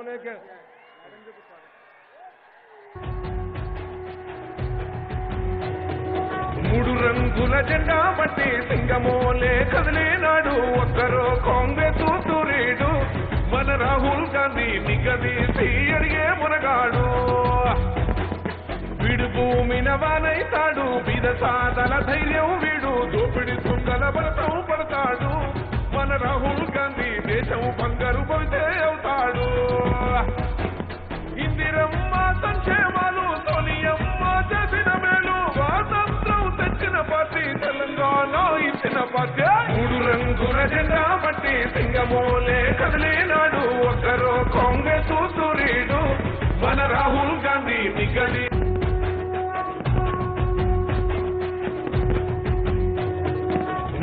होने के మూడు రంగుల జెండా బట్టి సింగమోలే కదిలినాడు ఒక్కరో కాంగ్రెస్ సూర్యుడు మన రాహుల్ గాంధీ నిగదీసి అడిగే మునగాడు వీడు భూమిన వానైతాడు బీద సాదల ధైర్యం ఇచ్చిన మూడు రంగుల జెండా బట్టి సింగమోలే కదిలేనాడు. ఒక్కరో కాంగ్రెస్ సూర్యుడు మన రాహుల్ గాంధీ నిగడి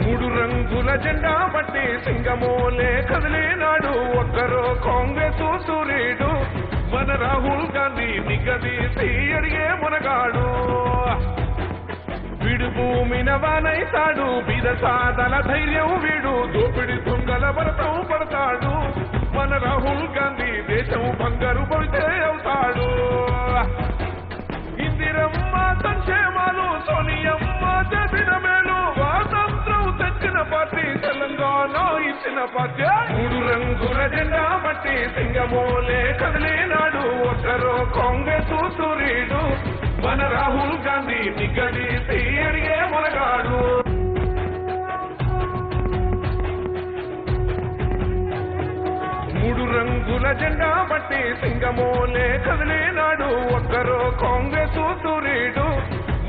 మూడు రంగుల జెండా బట్టి సింగమోలే కదిలేనాడు. ఒక్కరో కాంగ్రెస్ సూర్యుడు మన రాహుల్ గాంధీ నిగదీసి తీయడిగే మునగాడు. వీడు భూమిన వానైతాడు. బీద సాదల ధైర్యం వీడు. దూపిడి దొంగల భరతం పడతాడు. మన రాహుల్ గాంధీ దేశం బంగారు పడితే అవుతాడు. ఇందిరమ్మ సంక్షేమాలు సోనియమ్మ చేసిన మేలు. స్వాతంత్రం తెచ్చిన పార్టీ తెలంగాణ ఇచ్చిన పార్టీ. మూడు రంగుల జెండా బట్టి సింగమోలే కదిలినాడు. ఒక్కరో కాంగ్రెస్ సూర్యుడు. మన రాహుల్ గాంధీ నిగడి మూడు రంగుల జెండా బట్టి సింగమోలే కదిలేనాడు. ఒక్కరో కాంగ్రెస్ సూర్యుడు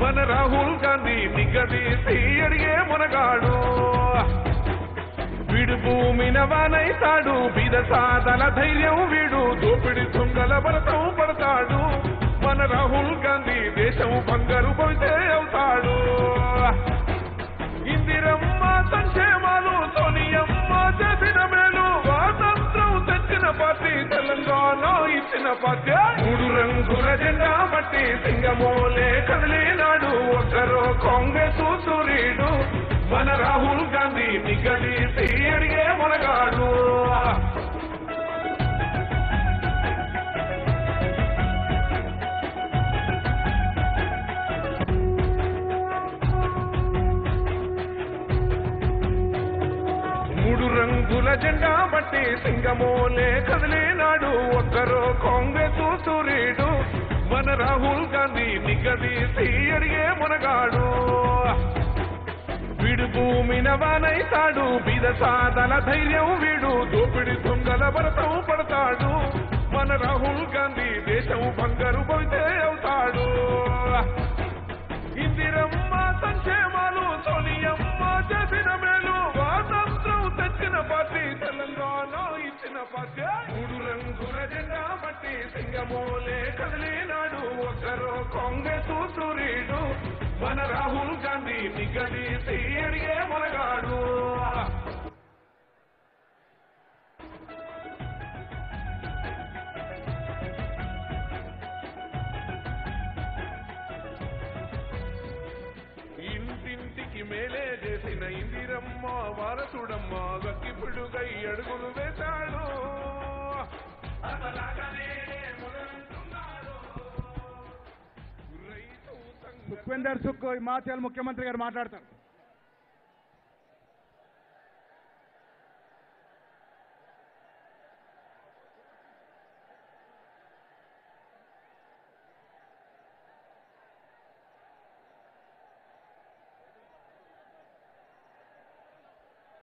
మన రాహుల్ గాంధీ నిగదీసి అడిగే మునగాడు. వీడు భూమిన వానైతాడు. బీద సాధన ధైర్యం వీడు. దోపిడి తుంగల బలతం పడతాడు. మన రాహుల్ గాంధీ దేశం బంగారు భవిష్యత్ పార్టీ తెలంగాణ ఇచ్చిన పార్టీ. మూడు రంగుల జెండా బట్టి సింగమోలే కదిలినాడు. ఒక్కరో కాంగ్రెస్ సూర్యుడు. మన రాహుల్ గాంధీ నిగదీసి అడిగే మనగాడు. మూడు జెండా బట్టి సింగమోలే కదిలినాడు. ఒక్కరో కాంగ్రెస్ సూర్యుడు మన రాహుల్ గాంధీ నిగదీసి అడిగే మునగాడు. వీడు భూమిన వానైతాడు. బీద సాదల ధైర్యం వీడు. దోపిడి దొంగల భరతం పడతాడు. మూడు రంగుల జెండా బట్టి సింగమోలే కదిలినాడు. ఒక్కరో కాంగ్రెస్ సూర్యుడు. మన రాహుల్ గాంధీ నిగదీసి అడిగే మునగాడు ఇంటింటికి మేలే చేసిన ఇందిరమ్మ వారసుడమ్మ గక్కిపుడుగై అడుగులు వేశాడు సుఖ్వేందర్ సుఖ్ హిమాచల్ ముఖ్యమంత్రి గారు మాట్లాడతారు.